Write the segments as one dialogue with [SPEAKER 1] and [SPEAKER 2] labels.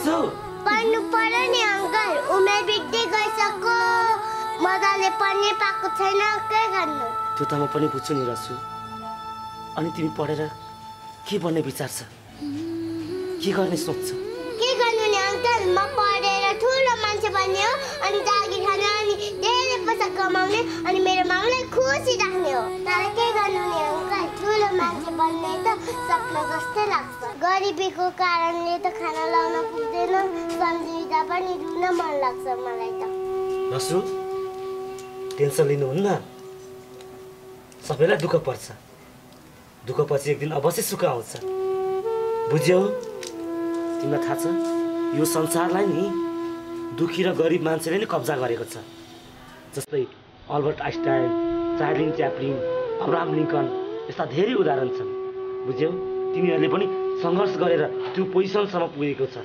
[SPEAKER 1] पढ्दैछौ
[SPEAKER 2] पढ्नु पर्यो नि अङ्कल उमेर बित्दै गइसक्यो मजाले पढ्नै पाएको छैन के गर्नु
[SPEAKER 1] त्यो त म पनि बुझ्छु नि रसु अनि तिमी पढेर के बन्ने विचार छ के गर्ने सोध्छौ
[SPEAKER 2] के गर्नु नि अङ्कल म पढेर ठुलो मान्छे बन्ने हो अनि जागिर खाने अनि धेरै पैसा कमाउने अनि मेरो मामलाई खुसी राख्ने हो तर के गर्नु नि अङ्कल ठुलो मान्छे बन्ने त सपना जस्तै लाग्छ। गरिबीको कारणले त खाना लाउन पुग्दैन सम्झिँदा पनि रुन मन लाग्छ मलाई त।
[SPEAKER 1] रसु टेन्सन लिनुहुन्न। सबैलाई दुःख पर्छ। दुःख पछि एक दिन अवश्य सुख आउँछ। बुझ्यौ तिमीलाई थाहा छ यो संसारलाई नि दुखी र गरिब मान्छेले नै कब्जा गरेको छ। जस्तै Albert Einstein Charlie Chaplin Abraham Lincoln यस्ता धेरै उदाहरण छन्। बुझ्यौ तिनीहरूले पनि सङ्घर्ष गरेर त्यो पोजिसनसम्म पुगेको छ।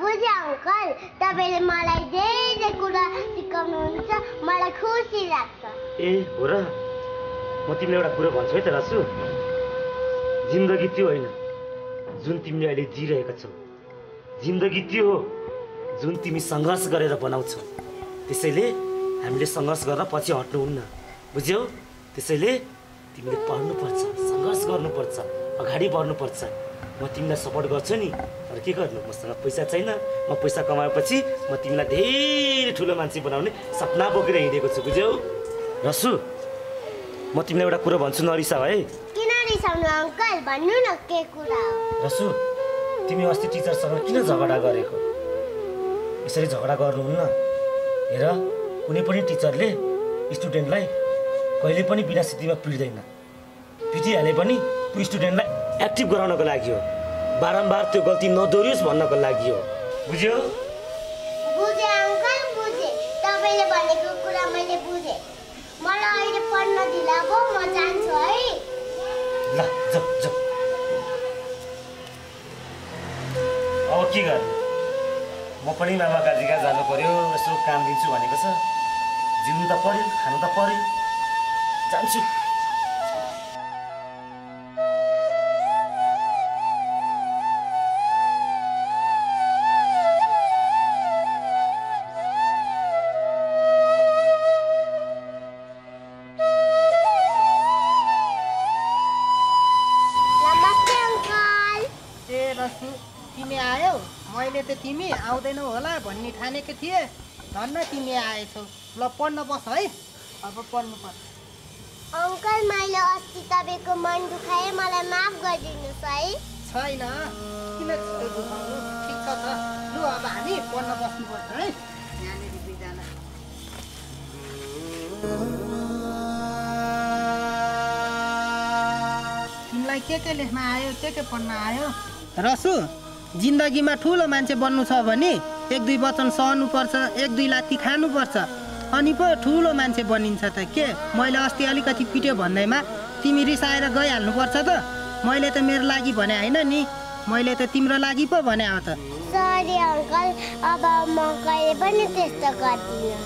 [SPEAKER 2] बुझ्यो अङ्कल तपाईँले मलाई धेरै कुरा सिकाउनुहुन्छ। मलाई खुसी लाग्छ।
[SPEAKER 1] ए हो र। म तिमीलाई एउटा कुरो भन्छु है त रसु। जिन्दगी त्यो होइन जुन तिमीले अहिले जिइरहेका छौ। जिन्दगी त्यो हो जुन तिमी सङ्घर्ष गरेर बनाउँछौ। त्यसैले हामीले सङ्घर्ष गरेर पछि हट्नुहुन्न। बुझ्यौ? त्यसैले तिमीले पढ्नुपर्छ सङ्घर्ष गर्नुपर्छ अगाडि बढ्नुपर्छ। म तिमीलाई सपोर्ट गर्छु नि। तर के गर्नु? मसँग पैसा छैन। म पैसा कमाएपछि म तिमीलाई धेरै ठुलो मान्छे बनाउने सपना बोकेर हिँडेको छु बुझ्यौ? रसु म तिमीलाई एउटा कुरो भन्छु नरिसा है?
[SPEAKER 2] अङ्कल? भन्नु न के कुरा
[SPEAKER 1] रसु तिमी अस्ति टिचरसँग किन झगडा गरेको? यसरी झगडा गर्नुहुन्न। हेर कुनै पनि टिचरले स्टुडेन्टलाई कहिले पनि बिना स्थितिमा पिट्दैन पिटिहाले पनि त्यो स्टुडेन्टलाई एक्टिभ गराउनको लागि हो। बारम्बार त्यो गल्ती नदोहोरियोस् भन्नको लागि हो। बुझ्यौ? ल अब के गर्ने? म पनि मामा काजी कहाँ जानु पर्यो यसो काम दिन्छु भनेको छ। जिउनु त पर्यो खानु त पर्यो। जान्छु
[SPEAKER 2] नमस्ते अङ्कल
[SPEAKER 3] ए रसु तिमी आयौ? मैले त तिमी आउँदैनौ होला भन्ने ठानेको थिएँ। धन्न तिमी आएछौ। ल पढ्न बस है। अब पढ्नु पर्छ
[SPEAKER 2] अङ्कल मैले अस्ति तपाईँको मन दुखाएँ मलाई माफ गरिदिनुहोस् है
[SPEAKER 3] छैन किन दुखाउनु ठिक छ त लु अब हामी पढ्न बस्नुपर्छ है यहाँनिर दुईजना तिमीलाई के के लेख्न आयो के के पढ्न आयो रसु जिन्दगीमा ठुलो मान्छे बन्नु छ भने एक दुई वचन सहनुपर्छ एक दुई लात्ती खानुपर्छ अनि पो ठुलो मान्छे बनिन्छ त के? मैले अस्ति अलिकति पिट्यो भन्दैमा तिमी रिसाएर गइहाल्नुपर्छ त। मैले त मेरो लागि भने होइन नि। मैले त तिम्रो लागि पो भने हो त।
[SPEAKER 2] सरी अङ्कल अब म कहिले पनि त्यस्तो गर्दिनँ।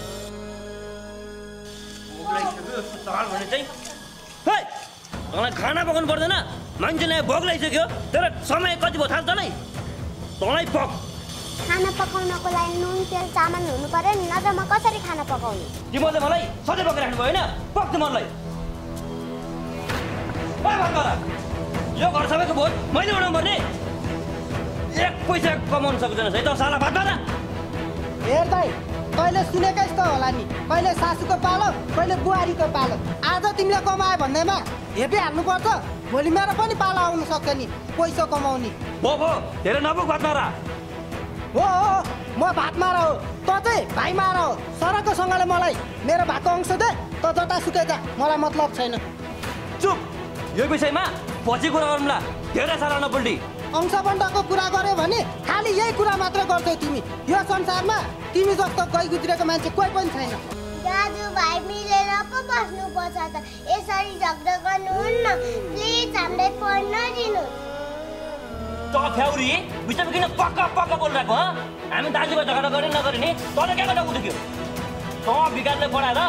[SPEAKER 1] तँलाई खाना पकाउनु पर्दैन। मान्छेलाई भोक लागिसक्यो तर समय कति भयो थाहा छ तँलाई तँलाई पक
[SPEAKER 2] खाना पकाउनको लागि नुन तेल चामल हुनु पर्यो नि नत्र म कसरी खाना पकाउने?
[SPEAKER 1] तिमीले मलाई सधैँ पकाइ राख्नु भयो होइन? पक्छ मनलाई यो घर सबैको भोज मैले उठाउनु पर्ने। एक पैसा कमाउनु सक्दैन है त साला भात भात
[SPEAKER 3] हेर्दै कहिले सुनेकै जस्तो होला नि। कहिले सासूको पालो कहिले बुहारीको पालो। आज तिमीले कमायो भन्दैमा हेपिहाल्नुपर्छ भोलि मेरो पनि पालो आउनु सक्छ नि पैसा कमाउने।
[SPEAKER 1] भो भो हेर भात मारा
[SPEAKER 3] हो हो म भात मार हो त चाहिँ भाइ मार। हो सरकोसँगले मलाई मेरो भातको अंश दे त जता सुकै जा मलाई मतलब छैन।
[SPEAKER 1] चुप। यो विषयमा पछि कुरा गरौँला। धेरै सारा नपल्टी
[SPEAKER 3] अंश बन्डको कुरा गर्यो भने खालि यही कुरा मात्र गर्छौ तिमी। यो संसारमा तिमी जस्तो गइ गुज्रेको मान्छे कोही पनि छैन।
[SPEAKER 2] दाजुभाइ मिलेर पो बस्नुपर्छ त। यसरी झगडा गर्नुहुन्न। प्लिज हामीलाई पढ्न दिनु
[SPEAKER 1] तफ्याउरी बिचमा किन पक्क पक्क बोलिरहेको हामी दाजुभाइ झगडा गरे नगरे नि? तल क्या कता उठ्यो? तँ बिगारले बढाएर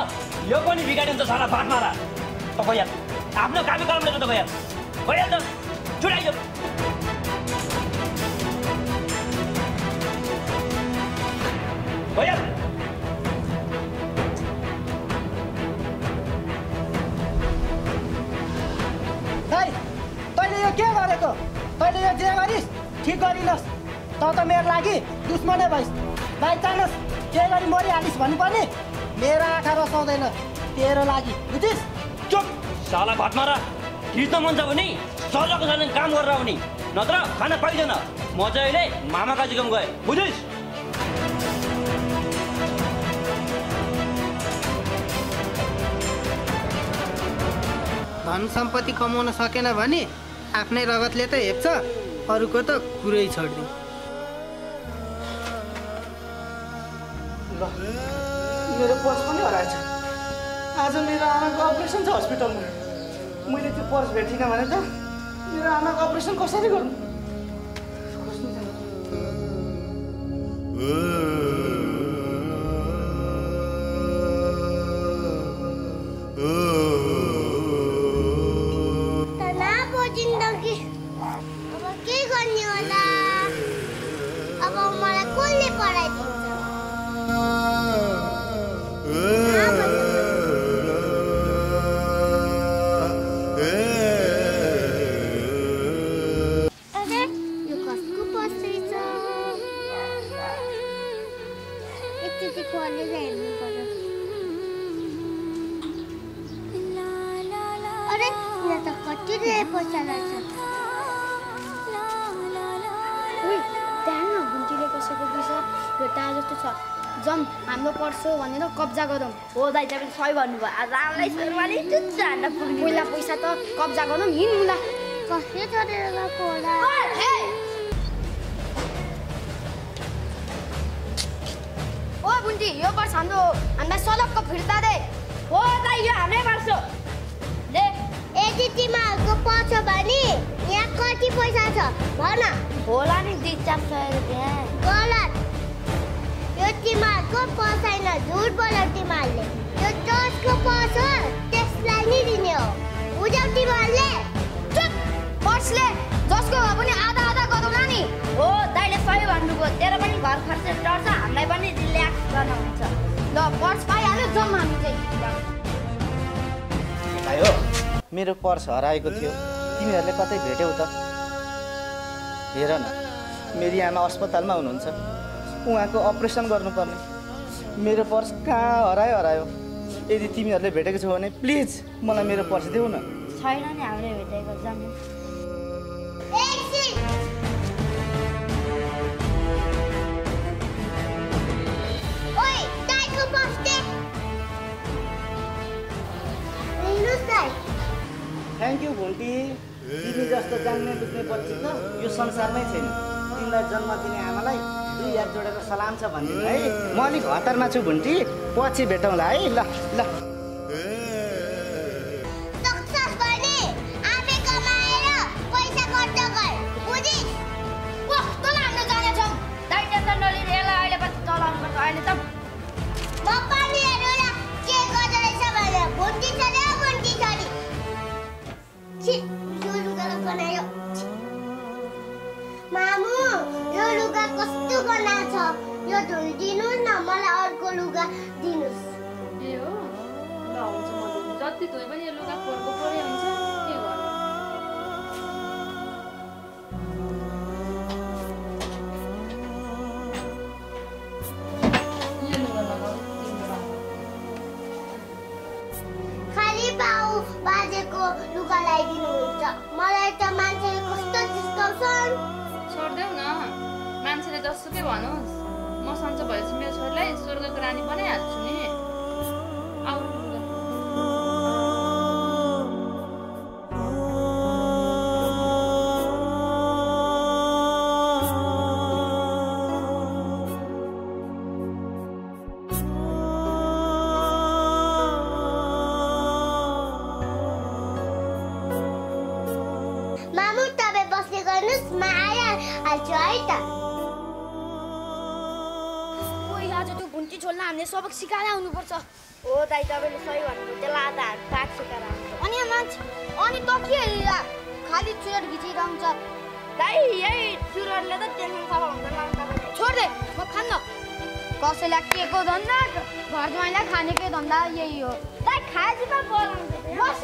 [SPEAKER 1] यो पनि बिगारिन्छ सारा बाटमा त गइहाल आफ्नो कामी कर्मले त गइहाल गइहाल त छुटाइदियो गइहाल तैँले यो के गरेको? छुट्याइयो
[SPEAKER 3] ठिक गरिनस् त त मेरो लागि दुश्मनै भइस् बाई चाहनुहोस् के गरी मरिहालिस् भन्नु पनि मेरो आँखा रसाउँदैन तेरो लागि बुझिस्
[SPEAKER 4] चुप! साला भटमारा खिच्न मन छ भने सजाको छैन काम गरेर आउने। नत्र खाना पाइँदैन म चाहिँ अहिले मामा काजीकोमा गएँ। बुझिस्?
[SPEAKER 3] धन सम्पत्ति कमाउन सकेन भने आफ्नै रगतले त हेप्छ अरूको त कुरै छोडिदिउँ
[SPEAKER 5] मेरो पर्स पनि हराएछ। आज मेरो आमाको अपरेसन छ हस्पिटलमा मैले त्यो पर्स भेटिनँ भने त मेरो आमाको अपरेसन कसरी गर्नु?
[SPEAKER 2] एकचोटि खोलेर हेर्नु पर्यो अरे यहाँ त कति धेरै पैसा
[SPEAKER 6] पैसा भेट्टा जस्तो छ जाउँ हाम्रो पर्छ हो भनेर कब्जा गरौँ
[SPEAKER 7] हो दाइ तपाईँ सही भन्नुभयो आज आमलाई
[SPEAKER 6] पहिला पैसा त कब्जा गरौँ हिँड्नु
[SPEAKER 2] छोडेर गएको होला
[SPEAKER 6] बुन्टी यो पर्छ हाम्रो हामीलाई सडकको फिर्ता दे
[SPEAKER 7] हो दाइ यो हाम्रै पर्छ ले
[SPEAKER 2] यदि तिमीहरूको पर्छ भने यहाँ कति पैसा छ भन
[SPEAKER 7] होला नि दुई चार सय रुपियाँ
[SPEAKER 2] गलत यो तिमीहरूको पर्स होइन झुट बोल्यो तिमीहरूले यो जसको पर्स हो त्यसलाई नि दिने हो बुझ्यौ तिमीहरूले
[SPEAKER 6] चुप पर्सले जसको भए पनि
[SPEAKER 7] तेरो पनि घर खर्च टर्छ हामीलाई पनि रिल्याक्स गर्न हुन्छ
[SPEAKER 6] ल पर्स पाइहाल्यो जाउँ हामी चाहिँ।
[SPEAKER 5] भाइ हो मेरो पर्स हराएको थियो। तिमीहरूले कतै भेट्यौ त? हेर न मेरी आमा अस्पतालमा हुनुहुन्छ। उहाँको अपरेसन गर्नुपर्ने। मेरो पर्स कहाँ हरायो हरायो? यदि तिमीहरूले भेटेको छौ भने प्लिज मलाई मेरो पर्स देऊ न।
[SPEAKER 7] छैन नि हामीले भेटेको जानु
[SPEAKER 5] थ्याङ्क यू भुन्टी तिमी जस्तो जान्ने बुझ्ने बच्ची त यो संसारमै छैन। तिमीलाई जन्म दिने आमालाई दुई हात जोडेर सलाम छ भनिदिनु है। म अलिक हतारमा छु भुन्टी पछि भेटौँला है। ल ल।
[SPEAKER 2] यो धोइदिनुहोस् न मलाई अर्को लुगा दिनुहोस्।
[SPEAKER 8] ए हो? ल हुन्छ म दिन्छु। जति धोए पनि यो लुगा फोहोरको फोहोरै हुन्छ। के गर्नु? यो लुगा
[SPEAKER 2] बाजेको लगाइदिनुहुन्छ मलाई त मान्छेले कस्तो जिस्काउँछन्
[SPEAKER 8] न। मान्छेले जसुकै भनोस् म सन्चो भएपछि मेरो छोरीलाई स्वर्गको रानी बनाइहाल्छु नि।
[SPEAKER 6] हामीले सबक सिकाएर आउनुपर्छ।
[SPEAKER 7] हो दाइ तपाईँले सही भन्नुभयो। त्यसलाई आज हामी पाठ सिकाएर
[SPEAKER 6] अनि यहाँ मान्छे अनि त के खालि चुरेर घिचिरहन्छ
[SPEAKER 7] दाइ यही चुरोहरूले त टेन्सन सफा हुँदैन तपाईँले
[SPEAKER 6] छोड दे म खान्न। कसैलाई के को धन्दा घर ज्वाइँलाई खानेकै धन्दा यही हो।
[SPEAKER 7] दाइ खाएपछि त बोलाउँछ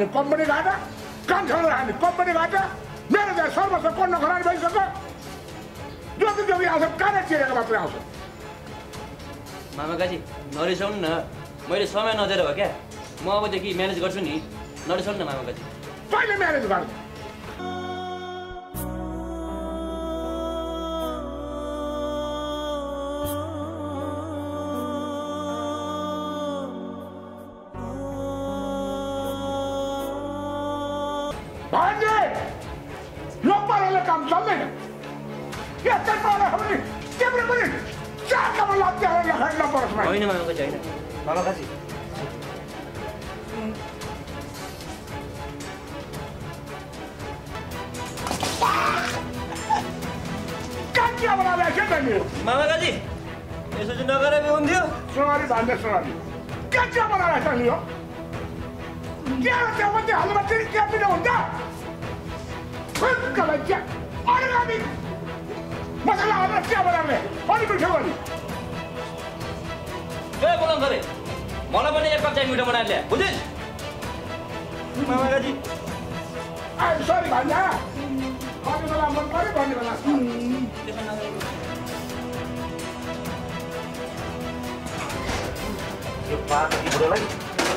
[SPEAKER 9] राख्ने कम्पनीबाट कान्छा हामी कम्पनीबाट मेरो त्यहाँ सर्वस्व कोर्न खराब भइसक्यो जति जति आउँछ काँडा चिरेको मात्रै आउँछ।
[SPEAKER 4] मामा काजी नरिसाउनु न। मैले समय नदिएर हो क्या? म अबदेखि म्यानेज गर्छु नि। नरिसाउनु न मामा काजी
[SPEAKER 9] कहिले म्यानेज गर्नु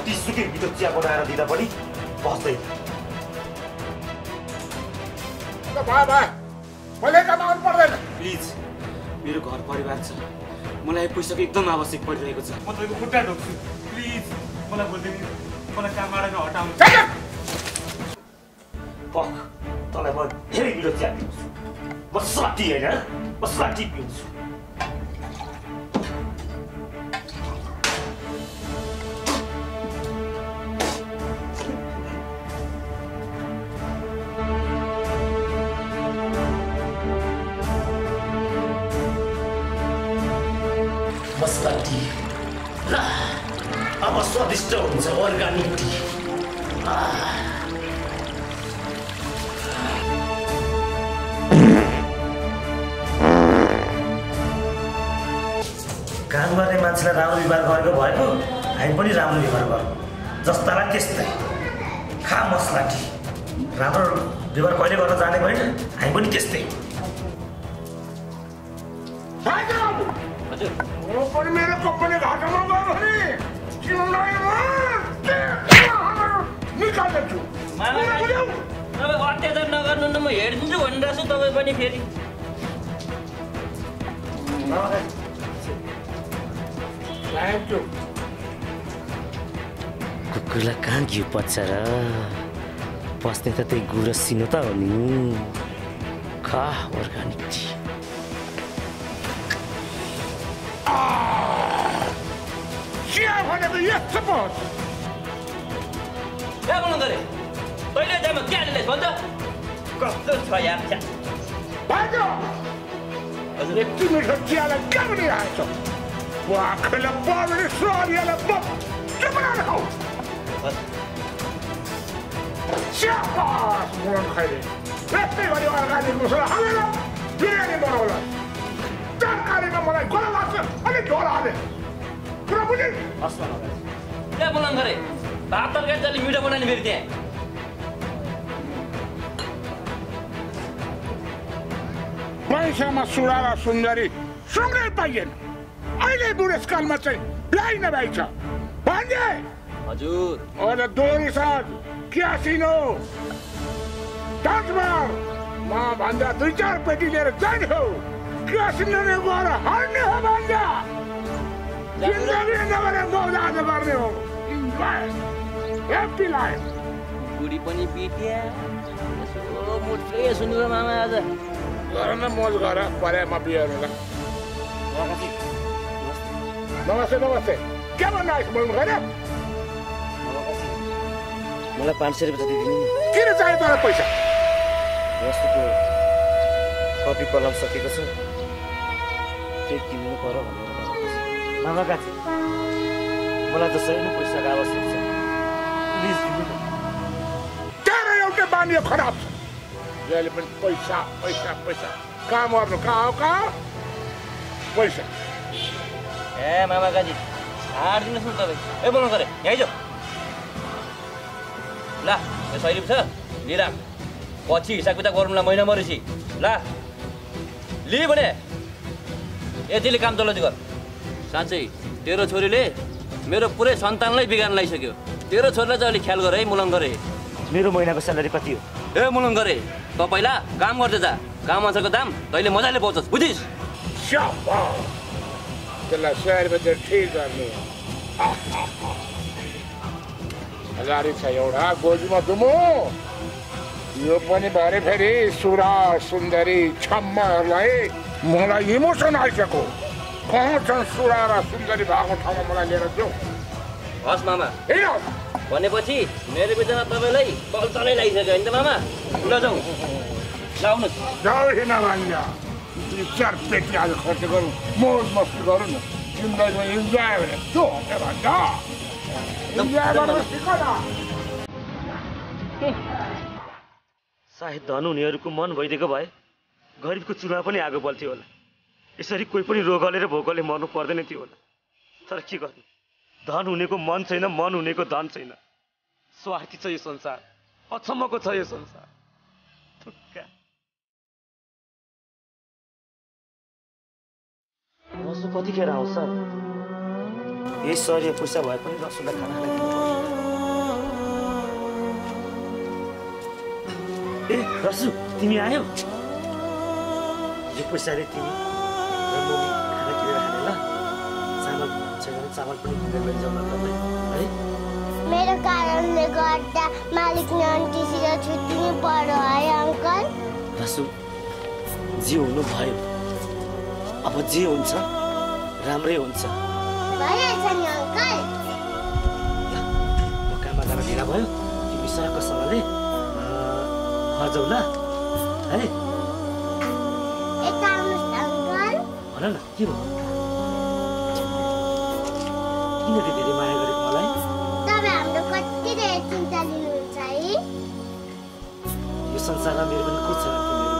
[SPEAKER 1] जतिसुकै मिठो चिया बनाएर दिँदा पनि बस्दैन
[SPEAKER 9] पर्दैन
[SPEAKER 1] प्लिज मेरो घर परिवार छ। मलाई पैसाको एकदम आवश्यक परिरहेको छ। म तपाईँको खुट्टा ढोक्छु प्लिज मलाई बोलिदिनु। मलाई कामबाट हटाउनु। तँलाई म धेरै मिठो चिया पिउँछु म सटी होइन। म सटी पिउँछु अब स्वादिष्ट हुन्छ अर्ग्यानिक टी काम गर्ने मान्छेलाई राम्रो व्यवहार गरेको भएको हामी पनि राम्रो व्यवहार गरौँ जस्तालाई त्यस्तै। खा मसला टी राम्रो व्यवहार कहिले गर्न जाने भएन। हामी पनि त्यस्तै।
[SPEAKER 4] तपाईँ अत्याचार नगर्नु न म हेरिदिन्छु भनिरहेको छु तपाईँ पनि फेरि
[SPEAKER 1] कुकुरलाई कहाँ घिउ पच्छ र पस्ने त त्यही गुरस सिनो त हो नि खा अर्ग्यानिक टी
[SPEAKER 9] चिया भनेको यस्तो पो हो
[SPEAKER 4] कहाँ बोल्नु गरे तैँले त्यहाँमा के हालिरहेछ भन्छ कस्तो छ
[SPEAKER 9] भाइजो हजुर यति मिठो चियालाई म आँखालाई बनाएर यस्तै गरी मसला हालेर बिरयानी बनाउला तरकारीमा मलाई गला लाग्छ अलिक झोल हाले कुरा
[SPEAKER 4] त्यहाँ बोल्नु गरे भात तरकारी अलिक मिठो बनाउने फेरि त्यहाँ
[SPEAKER 9] पैसामा सुडा र सुन्दरी सँगै पाइएन अहिले बुढेसकालमा चाहिँ ल्याइ नभ्याइ छ भन्जे
[SPEAKER 4] हजुर
[SPEAKER 9] अहिले दोहोरी साथ क्यासिनो डान्सबार म भन्दा दुई चार पेटी लिएर जाने हो क्यासिनो गएर हार्ने हो भन्दा जिन्दगी मौज आज गर्ने हो ह्याप्पी लाइफ
[SPEAKER 4] बुढी पनि बित्या यसो मुठले सुनेको मामा आज
[SPEAKER 9] गर न मौज गर परेमा बिहेर्नुलाई नमस्ते नमस्ते के भन्नु आइस बोल्नु खैर
[SPEAKER 1] मलाई पाँच सय रुपियाँ दिदिनु
[SPEAKER 9] किन चाहियो तँलाई पैसा
[SPEAKER 1] रसुको कपी कलम सकेको छ त्यही किन्नु पर्यो भनेर मामा काकी मलाई जसरी नै पैसाको आवश्यक छ प्लिज दिनु न
[SPEAKER 9] एउटै बानी खराब छ जहिले पनि पैसा पैसा पैसा कहाँ मर्नु कहाँ हो कहाँ? पैसा
[SPEAKER 4] ए मामा काजी हारिदिनुहोस् न तपाईँ ए बोल्नु गरे यहीँ जाऊ ल यो रुपियाँ छ लिइराख पछि हिसाब किताब गरौँला महिना मरेपछि ल लि भने यतिले काम चलाउँदै गर साँच्चै तेरो छोरीले मेरो पुरै सन्तानलाई बिगार्न लगाइसक्यो तेरो छोरीलाई चाहिँ अलिक ख्याल गर है मुलङ गरे
[SPEAKER 1] मेरो महिनाको स्यालेरी कति हो?
[SPEAKER 4] ए मुलङ गरे त पहिला काम गर्दै जा। काम अनुसारको दाम तैँले मजाले पाउँछस् बुझिस्।
[SPEAKER 9] त्यसलाई सय रुपियाँ चाहिँ ठिक गर्नु। हजारी छ एउटा गोजीमा दुमो। यो पनि भरे फेरि सुरा सुन्दरी छम्माहरूलाई मलाई इमोसन आइसक्यो। कहाँ छन् सुरा र सुन्दरी भएको ठाउँमा मलाई लिएर जाउँ?
[SPEAKER 4] हस् मामा।
[SPEAKER 9] हिँड
[SPEAKER 4] भनेपछि मेरो बिचमा तपाईँलाई बल्तनै लगाइसक्यो होइन त मामा? ल जाउँ। ल आउनुहोस्
[SPEAKER 9] जाऊ हिँड भन्छ दुई चार पेटी आज खर्च गरौँ। मोज मस्ती गरौँ न। जिन्दगीमा इन्जोय भने त्यो के भन्छ। इन्जोय गर्न सिक न
[SPEAKER 1] सायद धन हुनेहरूको मन भइदिएको भए गरिबको चुनाव पनि आगो बल्थ्यो होला। यसरी कोही पनि रोगले र भोकले मर्नु पर्दैन थियो होला। तर के गर्नु? धन हुनेको मन छैन मन हुनेको धन छैन। स्वार्थी छ यो संसार। अचम्मको छ यो संसार। थुक्का रसु कतिखेर आउँछ? यही सय पैसा भए पनि रसुलाई खाना। ए रसु तिमी आयौ? यो पैसाले तिमी चामल पनि किनेर लैजाऊ न तपाईँ है
[SPEAKER 2] मेरो कारणले गर्दा मालिक आन्टीसित छुट्टिनु पर्यो है अङ्कल
[SPEAKER 1] रसु जे हुनु भयो अब जे हुन्छ राम्रै हुन्छ
[SPEAKER 2] भइहाल्छ नि अङ्कल
[SPEAKER 1] म काममा जान ढिला भयो तिमी सर्कसँगले घर जाऊ ल है
[SPEAKER 2] यता आउनुहोस् न अङ्कल
[SPEAKER 1] भन न के भयो किन धेरै माया गरेको मलाई।
[SPEAKER 2] तपाईँ हाम्रो कति धेरै चिन्ता लिनुहुन्छ है?
[SPEAKER 1] यो संसारमा मेरो पनि को छैन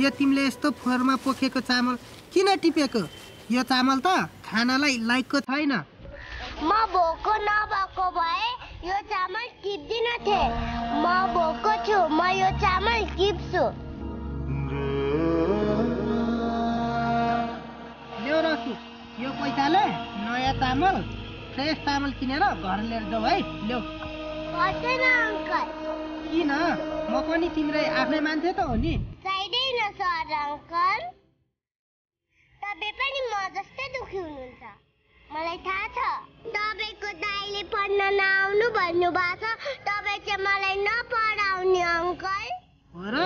[SPEAKER 3] यो तिमीले यस्तो फोहोरमा पोखेको चामल किन टिपेको? यो चामल त खानालाई लायकको छैन।
[SPEAKER 2] म भोको नभएको भए यो चामल टिप्दिन थिएँ म भोको छु म यो चामल टिप्छु।
[SPEAKER 3] ल्याउ रसु यो पैसाले नयाँ चामल फ्रेस चामल किनेर घर लिएर जाऊ है ल्याउ किन? म पनि तिम्रै आफ्नै मान्छे त हो नि।
[SPEAKER 2] सर अङ्कल तपाईँ पनि म जस्तै दुखी हुनुहुन्छ। मलाई थाहा छ। तपाईँको दाइले पढ्न नआउनु भन्नुभएको छ। तपाईँ चाहिँ मलाई नपढाउने अङ्कल।
[SPEAKER 3] हो र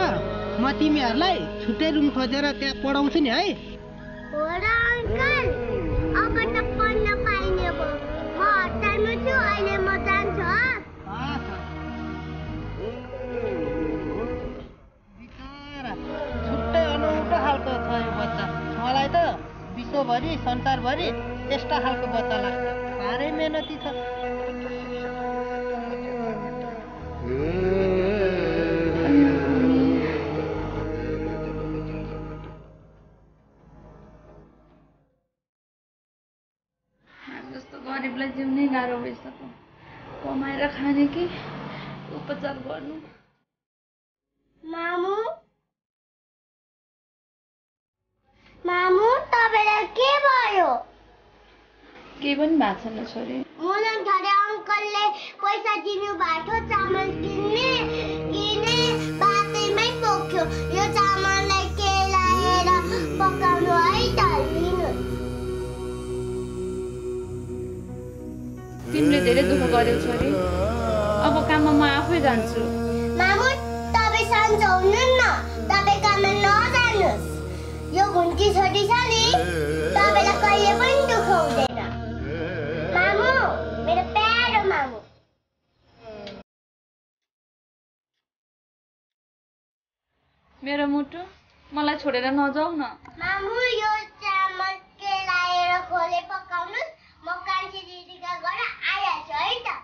[SPEAKER 3] म तिमीहरूलाई छुट्टै रुम खोजेर त्यहाँ पढाउँछु नि है।
[SPEAKER 2] हो र अङ्कल। अब त पढ्न पाइने भयो। म हतारमा छु अहिले म
[SPEAKER 3] विश्वभरि संसारभरि यस्ता खालको बच्चा लाग्छ। साह्रै मेहनती छ।
[SPEAKER 8] हामी जस्तो गरिबलाई जिउनै गाह्रो भइसक्यो। कमाएर खाने कि उपचार गर्नु?
[SPEAKER 2] मामु? के भयो।
[SPEAKER 8] केही पनि भएको छैन छोरी।
[SPEAKER 2] मुलन थरे अङ्कलले पैसा दिनु भएको चामल किन्ने किने बाटैमै पोख्यो यो चामललाई केलाएर पकाउनु है त लिनु
[SPEAKER 8] तिमीले धेरै दुःख गर्यौ छोरी। अब काममा म आफै जान्छु।
[SPEAKER 2] मामु तपाईँ सन्चो हुनुहुन्न तपाईँ काममा नजानुहोस्। यो घुन्टी छोरी छ नि। कहिले पनि दुःख हुँदैन मामु मेरो प्यारो मामु
[SPEAKER 8] मेरो मुटु मलाई छोडेर नजाऊ न
[SPEAKER 2] मामु यो चामल केलाएर खोले पकाउनुहोस् म कान्छी दिदीका घर आइहाल्छु है त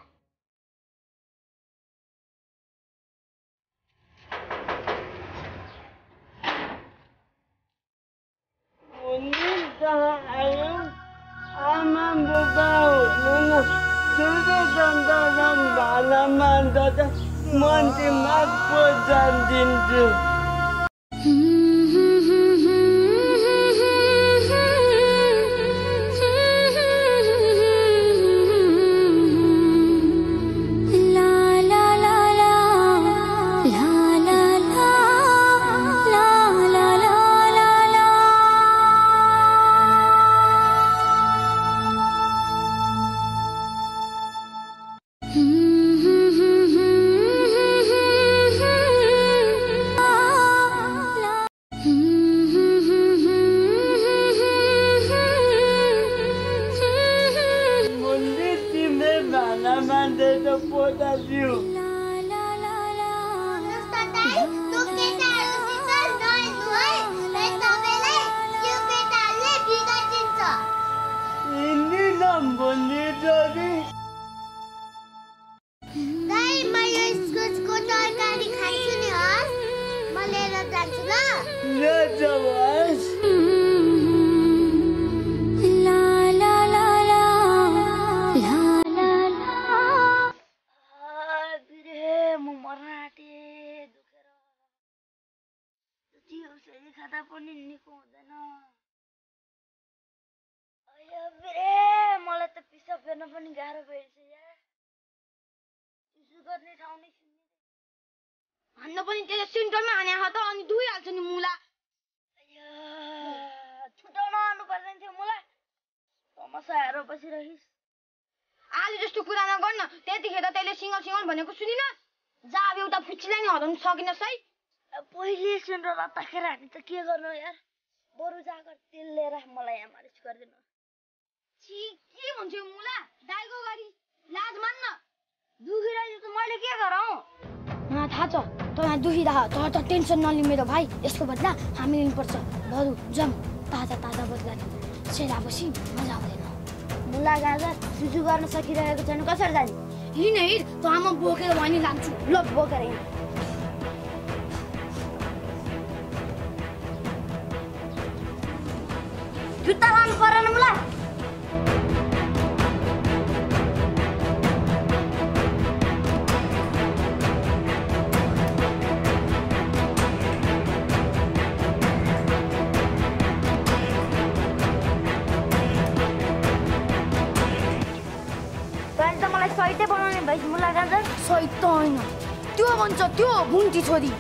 [SPEAKER 10] आमा बुबा हुनुहुन्न ठुलो सन्तान भाला मान्दा जानिदिन्छु मन्दिर
[SPEAKER 6] भन्न पनि त्यो सेन्टरमा हाने त अनि धुइहाल्छ नि मुला। छुट्याउन आउनु पर्दैन थियो मुला समस्या हेरेर बसिरहिस् आलु जस्तो कुरा नगर्न त्यतिखेर त्यसले सिङ्गल सिङ्गल भनेको सुनिन। जा अब एउटा फुच्चीलाई नि हराउनु सकिनस् है।
[SPEAKER 2] पहिले सेन्टर राख्दाखेरि हामी त के गर्नु यार? बरु जाकर तेल लिएर मलाई यहाँ मालिस गरिदिनु
[SPEAKER 6] छि के भन्छ मुला? दाइको गरी लाज मान्न। दुखिरहेछ त मैले के गरौँ? मलाई थाहा छ तँलाई दुखी थाहा तर त टेन्सन नलिउ मेरो भाइ। यसको बदला हामी लिनुपर्छ। बरु जम ताजा ताजा बदला बसी मजा आउँदैन।
[SPEAKER 2] मुला गाजा सुजु गर्न सकिरहेको छैन कसरी जाने?
[SPEAKER 6] हिँड हिँड त आमा बोकेर वानी लान्छु।
[SPEAKER 2] ल बोकेर यहाँ जुत्ता लानु परेन मुला।
[SPEAKER 6] बुन्टी
[SPEAKER 2] छोड़ी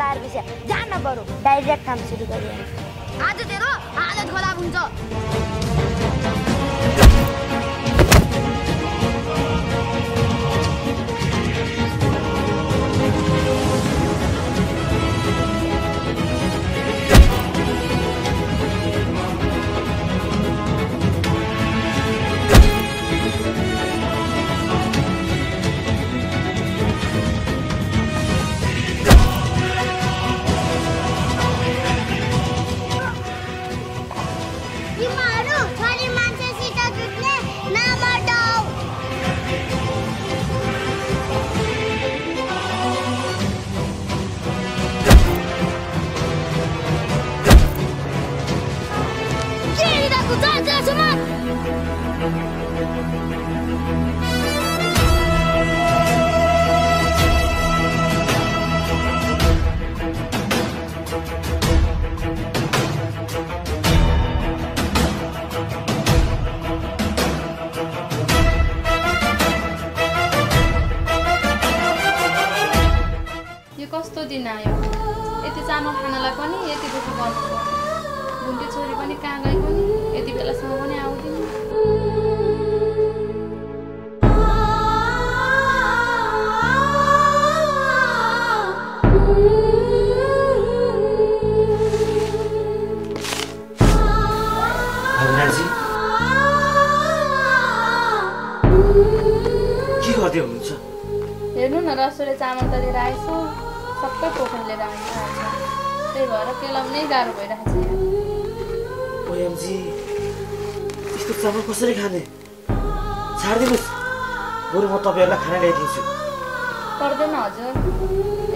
[SPEAKER 2] लाएर विषय जान बरु डाइरेक्ट काम सुरु गरियो।
[SPEAKER 6] आज तेरो आज खराब हुन्छ। फुच्चा
[SPEAKER 8] दुःख गर्नुभयो भुन्टे छोरी पनि कहाँ गएको नि? यति बेलासम्म पनि आउँदिन।
[SPEAKER 1] के गर्दै हुनुहुन्छ?
[SPEAKER 8] हेर्नु न रसोले चामल त लिएर आएछ। सबै पोखर लिएर त्यही भएर केलाउनै गाह्रो भइरहेको छ
[SPEAKER 1] ओएमजी यस्तो चामल कसरी खाने? छाडिदिनुहोस्। बरु म तपाईँहरूलाई खाना ल्याइदिन्छु।
[SPEAKER 8] पर्दैन हजुर।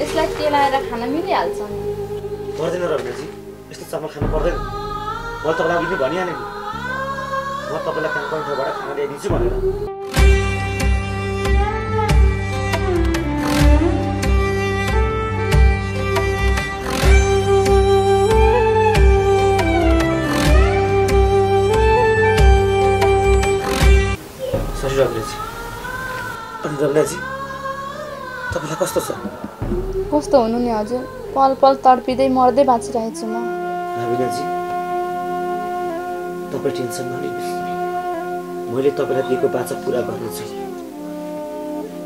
[SPEAKER 8] यसलाई केलाएर खान मिलिहाल्छ नि।
[SPEAKER 1] पर्दैन रविनाजी यस्तो चामल खानु पर्दैन। मैले तपाईँलाई अघि नै भनिहालेँ नि। म तपाईँलाई कहाँ कहीँबाट खाना ल्याइदिन्छु भनेर। रविनाजी तपाईँलाई कस्तो छ?
[SPEAKER 8] कस्तो हुनु नि हजुर? पल पल तडपिँदै मर्दै बाँचिरहेको छु म
[SPEAKER 1] भाविनाजी तपाईँ टेन्सन नलिनुहोस्। मैले तपाईँलाई दिएको बाचा पुरा गर्नेछु।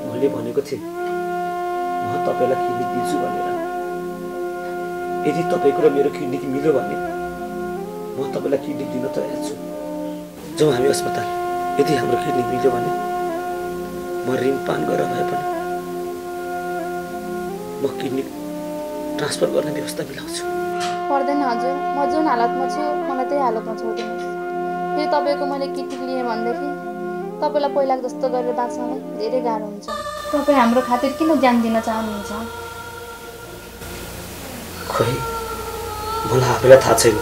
[SPEAKER 1] मैले भनेको थिएँ म तपाईँलाई क्लिनिक दिन्छु भनेर। यदि तपाईँको र मेरो क्लिनिक मिल्यो भने म तपाईँलाई क्लिनिक दिन तयार छु जाउँ हामी अस्पताल। यदि हाम्रो क्लिनिक मिल्यो भने म ऋण पान गरेर भए पनि म क्लिनिक ट्रान्सफर गर्ने व्यवस्था मिलाउँछु।
[SPEAKER 8] पर्दैन हजुर। म जुन हालतमा छु मलाई त्यही हालतमा छोडिदिनुहोस्। फेरि तपाईँको मैले किटिक लिएँ भनेदेखि तपाईँलाई पहिलाको जस्तो गरेर बाँच्नलाई धेरै गाह्रो हुन्छ। तपाईँ हाम्रो खातिर किन ज्यान दिन चाहनुहुन्छ?
[SPEAKER 1] खोइ मलाई आफैलाई थाहा छैन।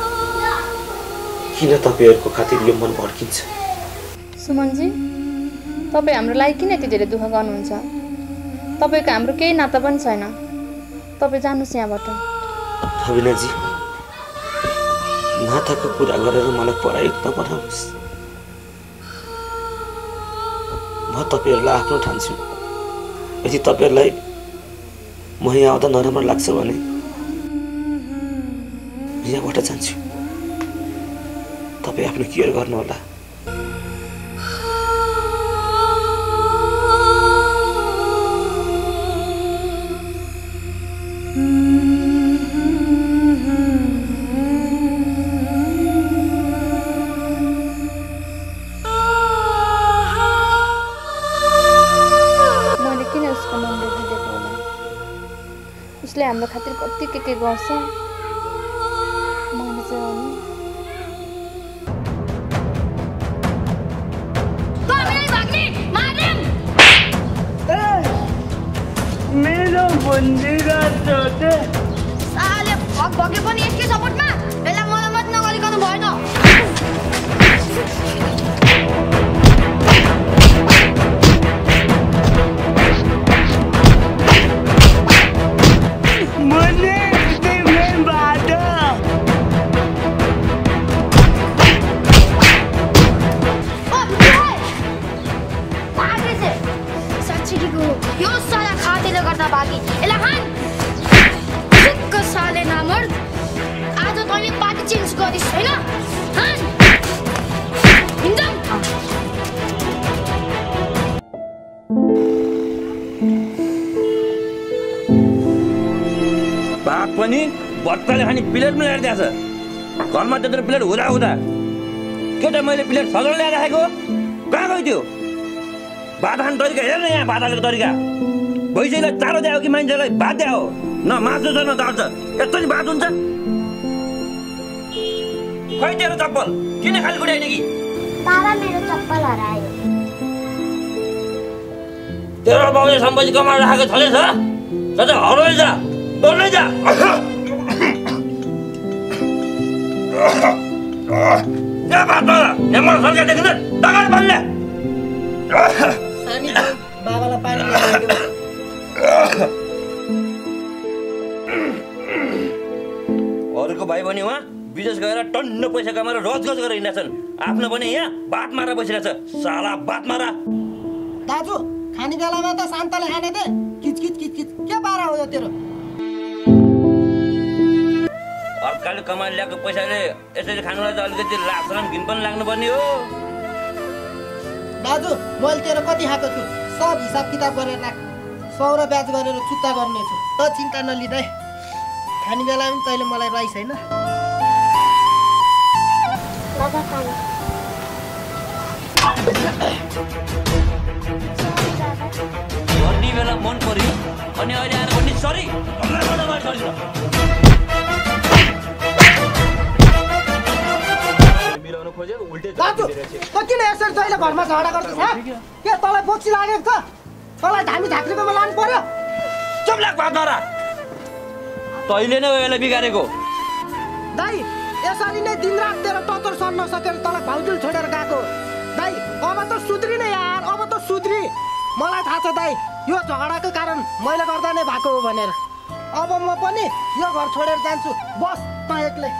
[SPEAKER 1] किन तपाईँहरूको खातिर यो मन भड्किन्छ?
[SPEAKER 8] सुमनजी? तपाईँ हाम्रो लागि किन यति धेरै दुःख गर्नुहुन्छ? तपाईँको हाम्रो केही नाता पनि छैन। तपाईँ जानुहोस् यहाँबाट।
[SPEAKER 1] रविनाजी नाताको कुरा गरेर मलाई परायुक्त बनाउनुहोस् म तपाईँहरूलाई आफ्नो ठान्छु। यदि तपाईँहरूलाई म यहाँ आउँदा नराम्रो लाग्छ भने यहाँबाट जान्छु। तपाईँ आफ्नो केयर गर्नुहोला।
[SPEAKER 8] उसले हाम्रो खातिर कति के के गर्छ?
[SPEAKER 4] प्लेट हुँदा हुँदा के त मैले प्लेट सजाउन ल्याएर राखेको? कहाँ गयो त्यो खाने तरिका हेर न यहाँ हालेको तरिका भैँसीलाई चारो दियो कि मान्छेलाई भात दियो न मासु छ न दाल छ यस्तो नि भात हुन्छ। खै तेरो चप्पल? किन खाली गुडाइन कि?
[SPEAKER 2] बाबा मेरो चप्पल हरायो।
[SPEAKER 4] तेरो बाउले सम्पत्ति कमाएर राखेको छँदैछ? त चाहिँ हराइ जा डल्लै जा।
[SPEAKER 3] बाबालाई पानी
[SPEAKER 4] अरूको भाइ भने उहाँ विदेश गएर टन्न पैसा कमाएर रोजगज गरेर हिँडेका छन्। आफ्नो पनि यहाँ बात मारेर बसिरहेको छ। साला बात मारा।
[SPEAKER 3] दाजु खाने बेलामा त शान्तले खाने थिए। किच किच किच किच के पारा हो तेरो?
[SPEAKER 4] अर्काले कमाएर ल्याएको पैसाले यसरी खानुलाई त अलिकति लाक्सरम घिन पनि लाग्नुपर्ने हो।
[SPEAKER 3] दाजु मैले तेरो कति खाएको छु? सब हिसाब किताब गरेर राख। सौ र ब्याज गरेर चुक्ता गर्नेछु। त चिन्ता नलिँदै। खाने बेला पनि तैँले मलाई राइस होइन?
[SPEAKER 4] गर्ने बेला मन पर्यो अनि अहिले आएर भन्ने सरी।
[SPEAKER 3] दाजु त। किन यसरी तैँले घरमा झगडा हँ? के तँलाई बोक्सी लागेको छ? तँलाई धामी झाँक्रीकोमा लानु पर्यो।
[SPEAKER 4] चुप लाग बात नरा तैँले नै यसलाई बिगारेको।
[SPEAKER 3] दाइ यसरी नै दिनरात तेरो टतर सर्न सकेर तँलाई भाउजूल छोडेर गएको। दाइ अब त सुध्री नै यार अब त सुध्री। मलाई थाहा छ दाइ यो झगडाको कारण मैले गर्दा नै भएको हो भनेर। अब म पनि यो घर छोडेर जान्छु। बस त एक्लै।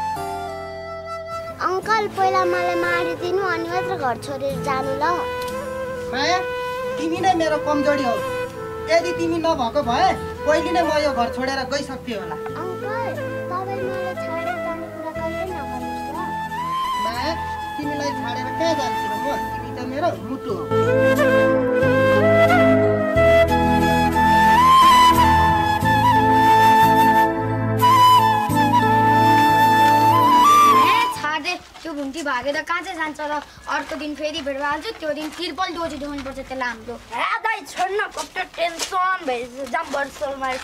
[SPEAKER 2] अङ्कल पहिला मलाई मारिदिनु अनि मात्र घर छोडेर जानु ल।
[SPEAKER 3] माया तिमी नै मेरो कमजोरी हो। यदि तिमी नभएको भए पहिले नै म यो घर छोडेर गइसक्थेँ होला। माया तिमीलाई छाडेर कहाँ जान्छु म तिमी त मेरो मुटु हो।
[SPEAKER 6] भुन्टी भागेर कहाँ चाहिँ जान्छ र अर्को दिन फेरि भेट हाल्छु त्यो दिन तिर्पल डोजी देखाउनुपर्छ त्यसलाई हाम्रो।
[SPEAKER 7] दाइ छोड्न कस्तो टेन्सन भइरहेछ जाम वर्षमा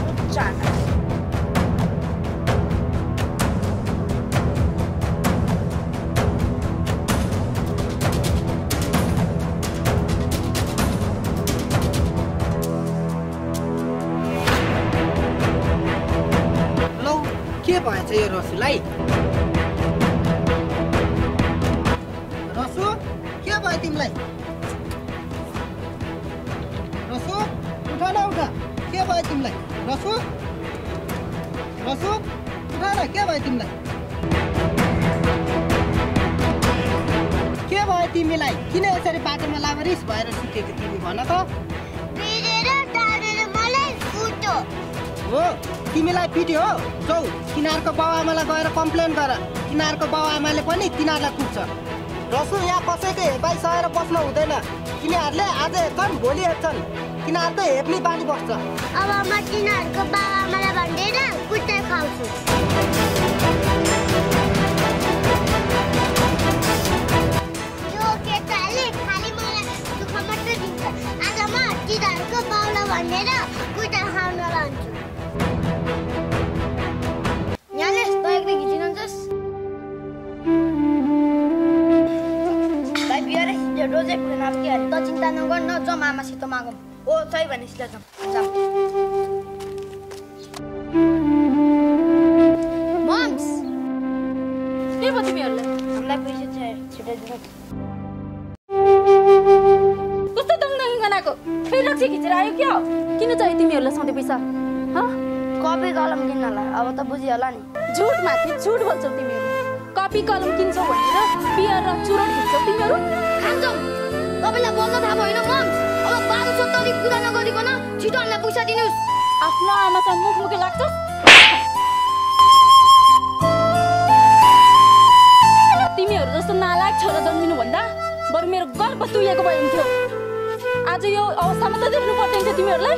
[SPEAKER 3] के भएछ यो रसुलाई? किन यसरी बाटोमा लाभरिस भएर सुतेको तिमी भन त? हो तिमीलाई पिट्यो हो। जाउ तिनीहरूको बाउआमालाई गएर कम्प्लेन गर। तिनीहरूको बाउआमाले पनि तिनीहरूलाई कुट्छ। रसु यहाँ कसैको हेपाइ सहेर बस्नु हुँदैन। तिनीहरूले आज हेर्छन् भोलि हेर्छन्। तिनीहरू त हेप्ने बानी बस्छ।
[SPEAKER 2] अब म तिनीहरूको बाबाआमालाई भनेर कुट्दै खाउँछु। भनेर कुटा खाउन लान्छु
[SPEAKER 6] यहाँले त एक्लै खिचिरहन्छस्
[SPEAKER 7] दाइ बिहारै यो रोजै अब के अरे
[SPEAKER 6] त चिन्ता नगर न जाउँ आमासित मागौँ
[SPEAKER 7] ओ सही भनेपछि ल जाउँ
[SPEAKER 6] मम्स
[SPEAKER 8] के भयो तिमीहरूलाई
[SPEAKER 7] हामीलाई पैसा चाहिँ छिटाइदिनु कपी कलम किन्नलाई अब त बुझिहाल्ला नि।
[SPEAKER 8] झुट माथि झुट बोल्छौ तिमीहरू। कपी कलम किन्छौ भनेर बियर र चुरोट खिच्छौ तिमीहरू?
[SPEAKER 6] खान्छौँ। तपाईँलाई बोल्न थाहा भएन मम्स अब बाह्र सत्तरी कुरा नगरिकन। छिटो हामीलाई पैसा दिनुहोस्।
[SPEAKER 8] आफ्नो आमासँग मुख मुखे लाग्छस् तिमीहरू जस्तो नालायक छोरा जन्मिनु भन्दा बरु मेरो गर्व तुहिएको भए हुन्थ्यो आज यो अवस्थामा त देख्नु पर्दैन थियो तिमीहरूलाई।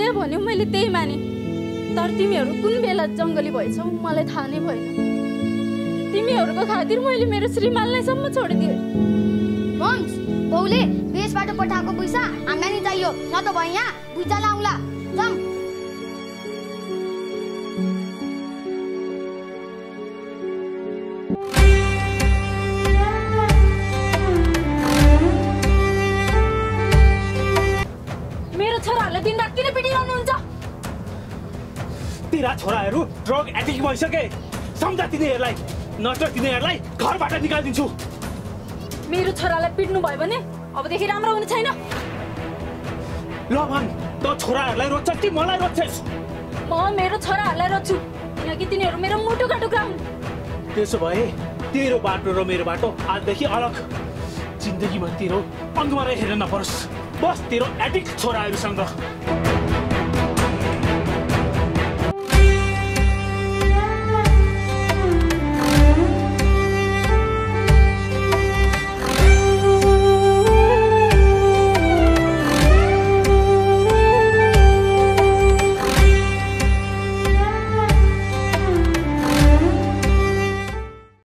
[SPEAKER 11] जे भन्यो मैले त्यही माने। तर तिमीहरू कुन बेला जङ्गली भएछौ मलाई थाहा नै भएन। तिमीहरूको खातिर मैले मेरो श्रीमानलाई सम्म छोडिदिएँ
[SPEAKER 6] बाउले देशबाट पठाएको पैसा हामीलाई नि चाहियो। न त भयो यहाँ बुझा लाउँला।
[SPEAKER 12] ड्रग एडिक्ट भइसके सम्झा तिनीहरूलाई नत्र तिनीहरूलाई घरबाट निकालिदिन्छु।
[SPEAKER 11] मेरो छोरालाई पिट्नु भयो भने अबदेखि राम्रो हुने छैन।
[SPEAKER 12] ल भन् त छोराहरूलाई रोज्छ कि मलाई रोज्छस्?
[SPEAKER 11] म मेरो छोराहरूलाई रोज्छु किनकि तिनीहरू मेरो मुटुका टुक्रा हुन्।
[SPEAKER 12] त्यसो भए तेरो बाटो र मेरो बाटो आजदेखि अलग। जिन्दगीमा तेरो अनुहारै हेर्न नपरोस्। बस तेरो एडिक्ट छोराहरूसँग।